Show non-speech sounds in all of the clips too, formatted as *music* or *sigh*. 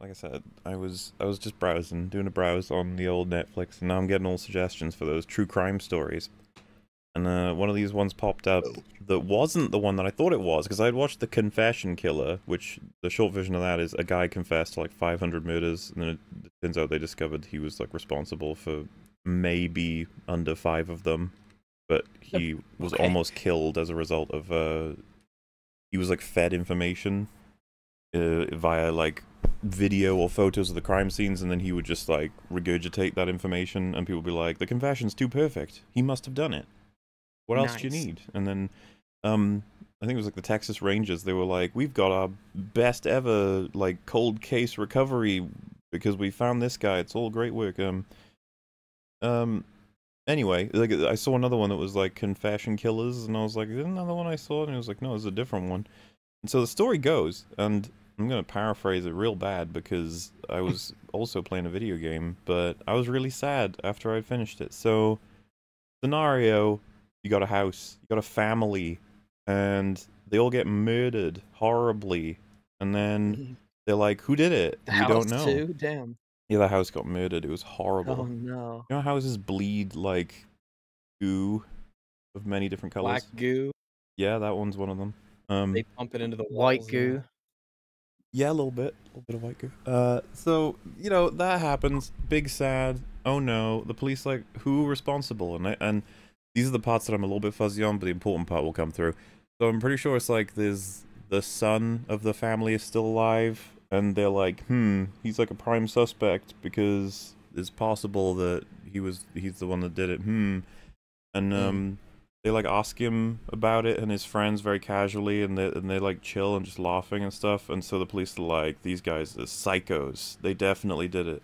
like I said, I was I was just browsing, doing a browse on the old Netflix, and now I'm getting all suggestions for those true crime stories. And uh, one of these ones popped up that wasn't the one that I thought it was, because I had watched The Confession Killer, which the short version of that is a guy confessed to like 500 murders, and then it turns out they discovered he was like responsible for maybe under five of them, but he was Okay. almost killed as a result of uh, he was like fed information uh, via like video or photos of the crime scenes, and then he would just like regurgitate that information, and people would be like, "The confession's too perfect. He must have done it. What else do you need?" And then, um, I think it was like the Texas Rangers. They were like, "We've got our best ever like cold case recovery because we found this guy. It's all great work." Um, um. Anyway, like I saw another one that was like confession killers, and I was like, "Is there another one I saw?" And it was like, "No, it's a different one." And so the story goes, and I'm gonna paraphrase it real bad because I was *laughs* also playing a video game, but I was really sad after I finished it. So, scenario: you got a house, you got a family, and they all get murdered horribly, and then *laughs* they're like, "Who did it? The we house don't know." too. Damn. Yeah, the house got murdered. It was horrible. Oh no. You know, how houses bleed like goo of many different colors. Black goo. Yeah, that one's one of them. Um, They pump it into the White walls, goo. Yeah, a little bit, a little bit of white goo. Uh, so you know that happens. Big sad. Oh no, the police like who responsible? And I, and these are the parts that I'm a little bit fuzzy on, but the important part will come through. So I'm pretty sure it's like there's the son of the family is still alive, and they're like, hmm, he's like a prime suspect because it's possible that he was he's the one that did it. Hmm, and Hmm. um. They like ask him about it and his friends very casually, and they and they like chill and just laughing and stuff. And so the police are like, "These guys are psychos. They definitely did it."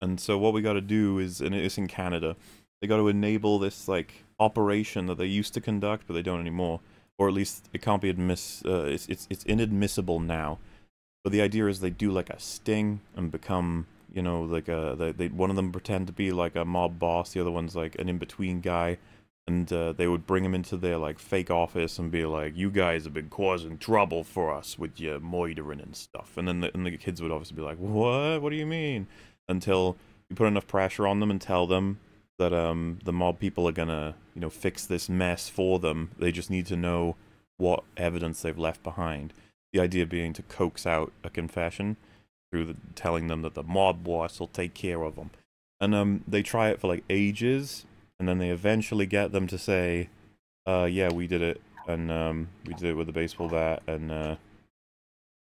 And so what we got to do is, and it's in Canada, they got to enable this like operation that they used to conduct, but they don't anymore, or at least it can't be admiss. Uh, it's it's it's inadmissible now. But the idea is they do like a sting and become, you know, like a they, they one of them pretend to be like a mob boss, the other one's like an in between guy and uh, they would bring him into their like fake office and be like, "You guys have been causing trouble for us with your moitering and stuff." And then the, and the kids would obviously be like, "What? What do you mean?" Until you put enough pressure on them and tell them that um the mob people are gonna you know fix this mess for them. They just need to know what evidence they've left behind. The idea being to coax out a confession through the, telling them that the mob boss will take care of them. And um, they try it for like ages, and then they eventually get them to say, uh, yeah, we did it, and um, we did it with a baseball bat, and uh,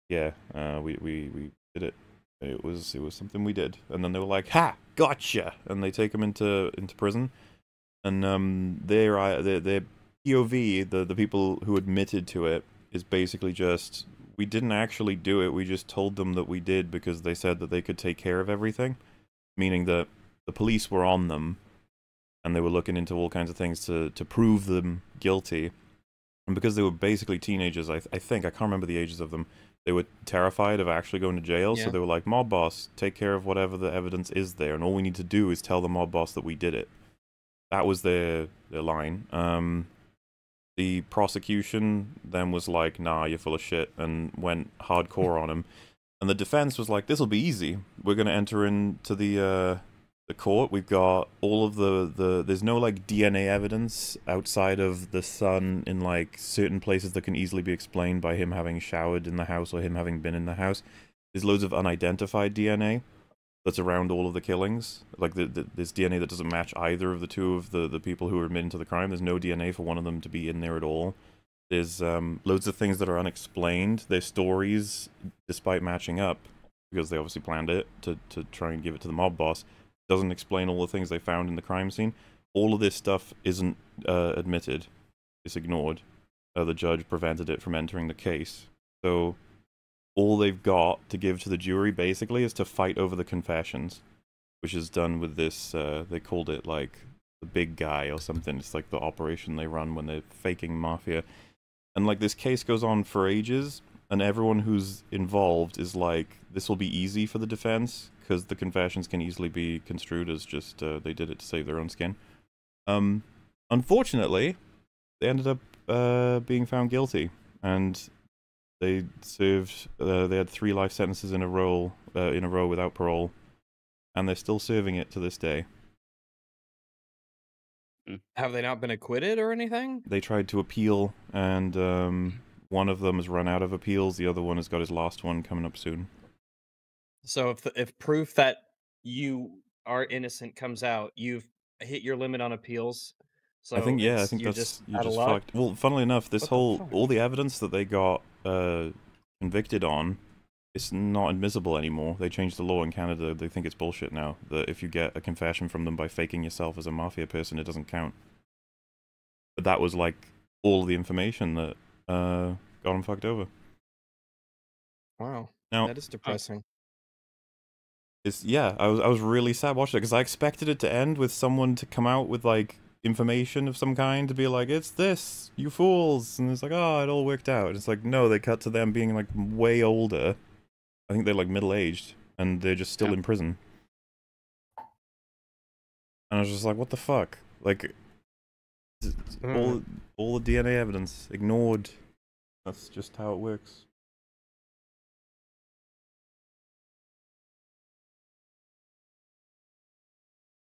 yeah, uh, we, we, we did it. It was it was something we did, and then they were like, "Ha, gotcha!" And they take them into into prison, and um, their their their POV, the the people who admitted to it, is basically just we didn't actually do it. We just told them that we did because they said that they could take care of everything, meaning that the police were on them and they were looking into all kinds of things to to prove them guilty. And because they were basically teenagers, I th- I think I can't remember the ages of them. They were terrified of actually going to jail, so they were like, "Mob boss, take care of whatever the evidence is there, and all we need to do is tell the mob boss that we did it." That was their their line. Um, the prosecution then was like, "Nah, you're full of shit," and went hardcore on him. And the defense was like, "This will be easy. We're gonna enter into the uh, the court. We've got all of the the. There's no like DNA evidence outside of the son in like certain places that can easily be explained by him having showered in the house or him having been in the house. There's loads of unidentified DNA that's around all of the killings. Like the, the, there's DNA that doesn't match either of the two of the the people who were admitted to the crime. There's no DNA for one of them to be in there at all. There's um, loads of things that are unexplained. Their stories, despite matching up, because they obviously planned it to, to try and give it to the mob boss, doesn't explain all the things they found in the crime scene. All of this stuff isn't uh, admitted. It's ignored. Uh, the judge prevented it from entering the case. So all they've got to give to the jury basically is to fight over the confessions, which is done with this. Uh, they called it like the big guy or something. It's like the operation they run when they're faking mafia. And like this case goes on for ages, and everyone who's involved is like, this will be easy for the defense because the confessions can easily be construed as just uh, they did it to save their own skin. Um, unfortunately, they ended up uh, being found guilty, and They served. Uh, they had three life sentences in a row. Uh, in a row without parole, and they're still serving it to this day. Have they not been acquitted or anything? They tried to appeal, and um, one of them has run out of appeals. The other one has got his last one coming up soon. So if the, if proof that you are innocent comes out, you've hit your limit on appeals. So I think yeah, I think you're that's just of just luck. fucked. Well, funnily enough, this What whole fuck? all the evidence that they got uh, convicted on is not admissible anymore. They changed the law in Canada. They think it's bullshit now. That if you get a confession from them by faking yourself as a mafia person, it doesn't count. But that was like all the information that uh, got them fucked over. Wow, Now that is depressing. It's yeah, I was I was really sad watching it because I expected it to end with someone to come out with like information of some kind to be like it's this you fools and it's like oh it all worked out. And it's like no they cut to them being like way older. I think they're like middle aged and they're just still Yeah. in prison. And i was just like what the fuck? Like mm-hmm. all all the dna evidence ignored. That's just how it works